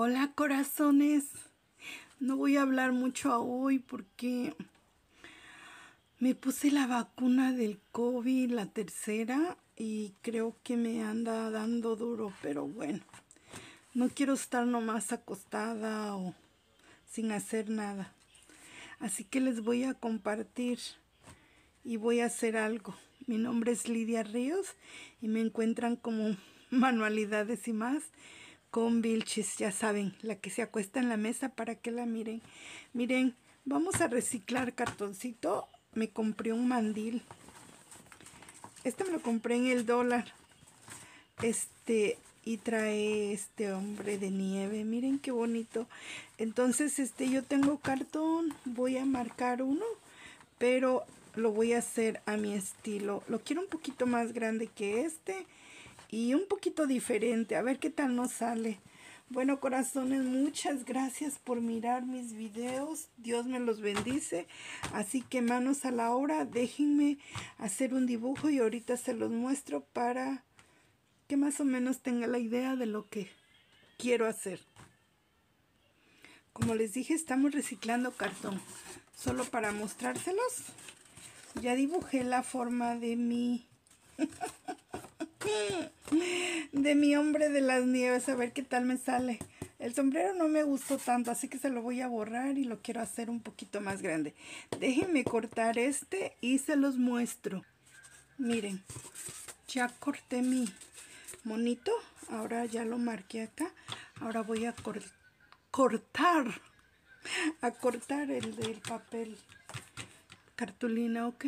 Hola corazones, no voy a hablar mucho hoy porque me puse la vacuna del COVID, la tercera, y creo que me anda dando duro, pero bueno, no quiero estar nomás acostada o sin hacer nada. Así que les voy a compartir y voy a hacer algo. Mi nombre es Lidia Ríos y me encuentran como manualidades y más con Vilchis, ya saben, la que se acuesta en la mesa para que la miren. Miren, vamos a reciclar cartoncito. Me compré un mandil. Este me lo compré en el dólar. Este, y trae este hombre de nieve. Miren qué bonito. Entonces, este, yo tengo cartón. Voy a marcar uno, pero lo voy a hacer a mi estilo. Lo quiero un poquito más grande que este y un poquito diferente. A ver qué tal nos sale. Bueno, corazones, muchas gracias por mirar mis videos. Dios me los bendice. Así que manos a la obra. Déjenme hacer un dibujo y ahorita se los muestro para que más o menos tenga la idea de lo que quiero hacer. Como les dije, estamos reciclando cartón. Solo para mostrárselos. Ya dibujé la forma de mi... de mi hombre de las nieves, a ver qué tal me sale. El sombrero no me gustó tanto, así que se lo voy a borrar y lo quiero hacer un poquito más grande. Déjenme cortar este y se los muestro. Miren, ya corté mi monito, ahora ya lo marqué acá. Ahora voy a cortar, a cortar el del papel cartulina, ¿ok?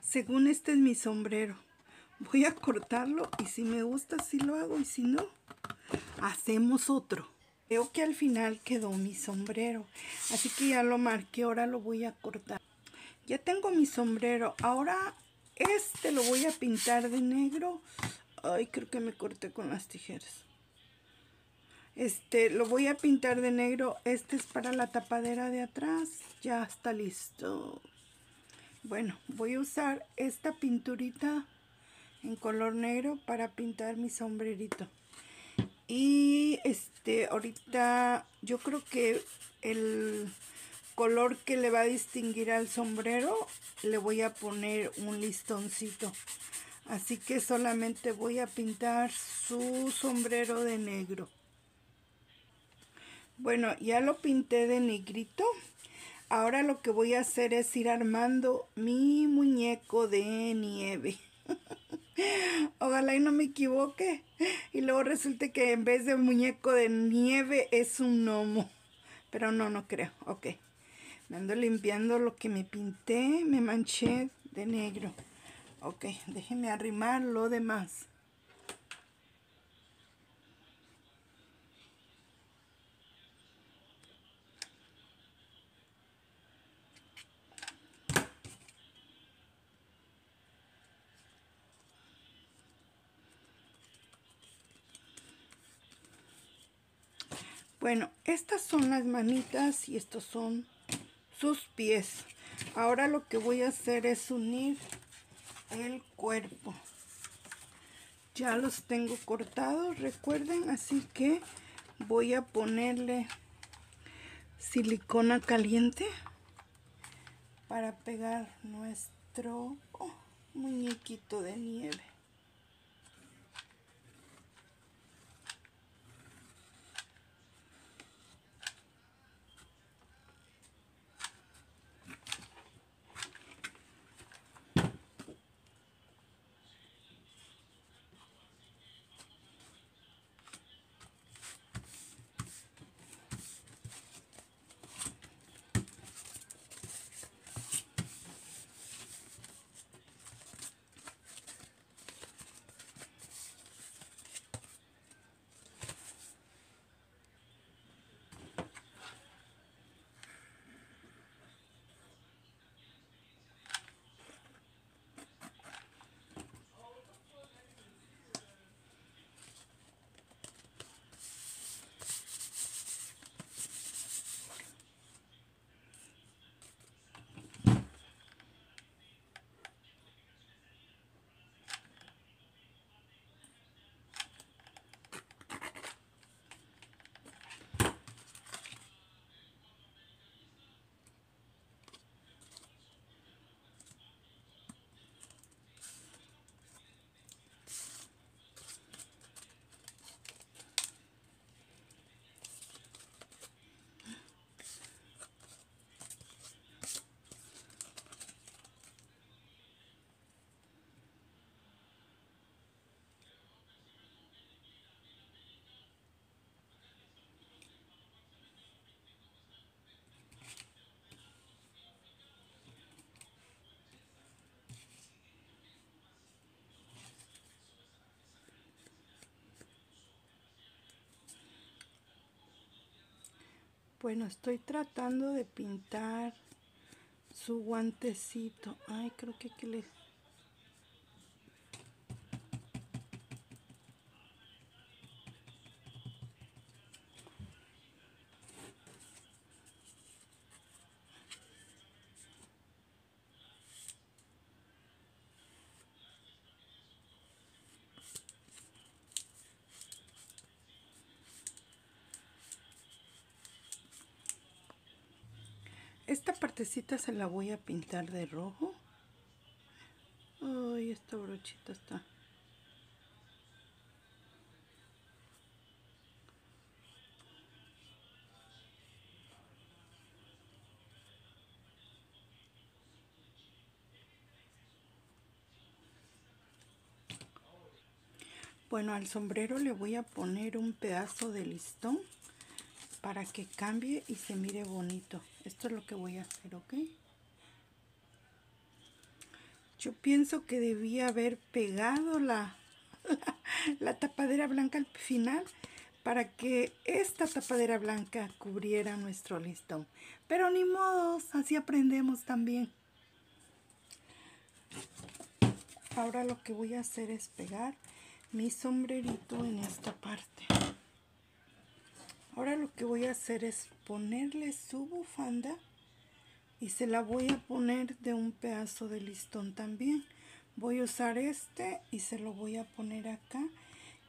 Según este es mi sombrero voy a cortarlo y si me gusta sí lo hago y si no hacemos otro. Veo que al final quedó mi sombrero así que ya lo marqué ahora lo voy a cortar. Ya tengo mi sombrero ahora este lo voy a pintar de negro. Ay creo que me corté con las tijeras. Este lo voy a pintar de negro este es para la tapadera de atrás ya está listo. Bueno voy a usar esta pinturita en color negro para pintar mi sombrerito. Y este, ahorita yo creo que el color que le va a distinguir al sombrero, le voy a poner un listoncito. Así que solamente voy a pintar su sombrero de negro. Bueno, ya lo pinté de negrito. Ahora lo que voy a hacer es ir armando mi muñeco de nieve. Ojalá y no me equivoque. Y luego resulte que en vez de muñeco de nieve es un gnomo. Pero no, no creo. Ok. Me ando limpiando lo que me pinté. Me manché de negro. Ok, déjenme arrimar lo demás. Bueno, estas son las manitas y estos son sus pies. Ahora lo que voy a hacer es unir el cuerpo. Ya los tengo cortados, recuerden, así que voy a ponerle silicona caliente para pegar nuestro muñequito de nieve. Bueno, estoy tratando de pintar su guantecito. Ay, creo que aquí le Esta partecita se la voy a pintar de rojo. Ay, esta brochita está. Bueno, al sombrero le voy a poner un pedazo de listón para que cambie y se mire bonito. Esto es lo que voy a hacer, ¿ok? Yo pienso que debía haber pegado la, la, tapadera blanca al final para que esta tapadera blanca cubriera nuestro listón. Pero ni modos, así aprendemos también. Ahora lo que voy a hacer es pegar mi sombrerito en esta parte. Ahora lo que voy a hacer es ponerle su bufanda y se la voy a poner de un pedazo de listón también. Voy a usar este y se lo voy a poner acá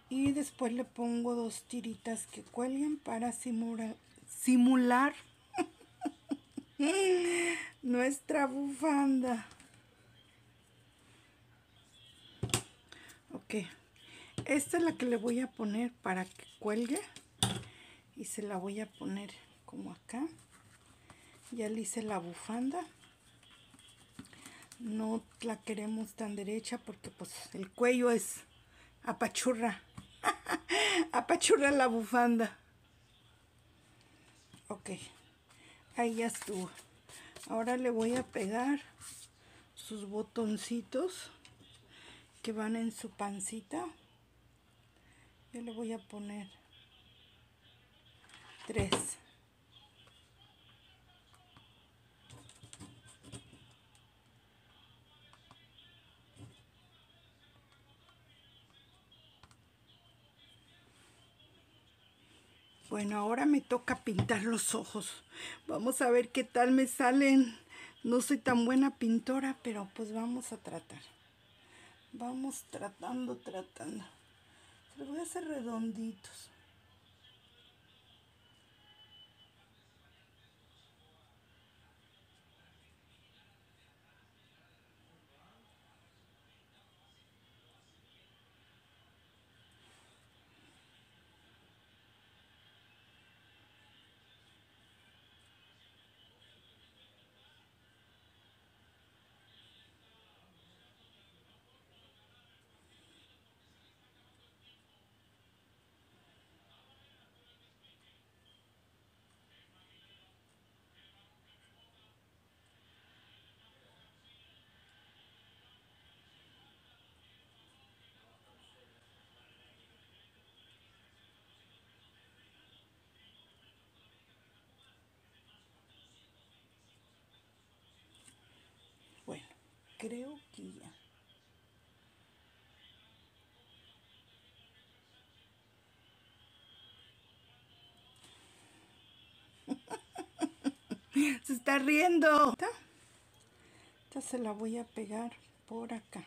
y después le pongo dos tiritas que cuelguen para simular, nuestra bufanda. Ok, esta es la que le voy a poner para que cuelgue y se la voy a poner como acá. Ya le hice la bufanda. No la queremos tan derecha porque pues el cuello es apachurra. Apachurra la bufanda. Ok ahí ya estuvo. Ahora le voy a pegar sus botoncitos que van en su pancita. Yo le voy a poner tres. Bueno, ahora me toca pintar los ojos. Vamos a ver qué tal me salen. No soy tan buena pintora, pero pues vamos a tratar. Vamos tratando, tratando. Se los voy a hacer redonditos. Creo que ya. Se está riendo. Esta se la voy a pegar por acá.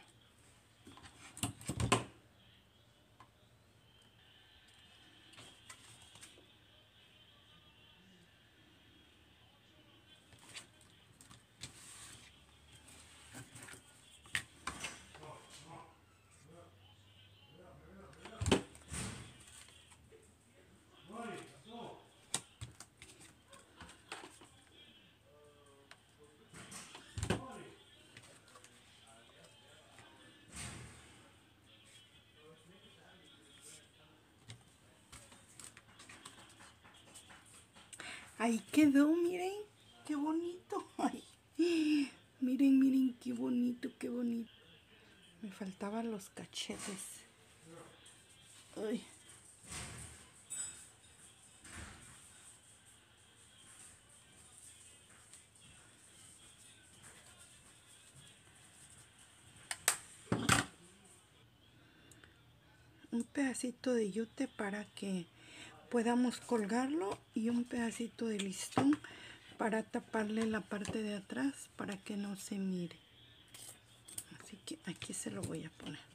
Ahí quedó, miren. Qué bonito. Ay, miren, miren, qué bonito, qué bonito. Me faltaban los cachetes. Ay. un pedacito de yute para que podamos colgarlo y un pedacito de listón para taparle la parte de atrás para que no se mire. Así que aquí se lo voy a poner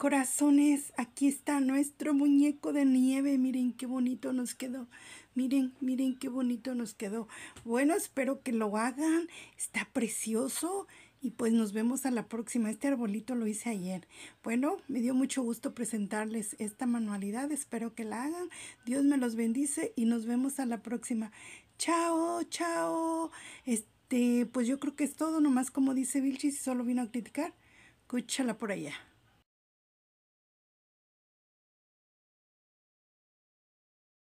Corazones, aquí está nuestro muñeco de nieve. Miren qué bonito nos quedó. Miren, miren qué bonito nos quedó. Bueno, espero que lo hagan. Está precioso. Y pues nos vemos a la próxima. Este arbolito lo hice ayer. Bueno, me dio mucho gusto presentarles esta manualidad. Espero que la hagan. Dios me los bendice y nos vemos a la próxima. Chao, chao. Este, pues yo creo que es todo. Nomás como dice Vilchis, solo vino a criticar. Escúchala por allá.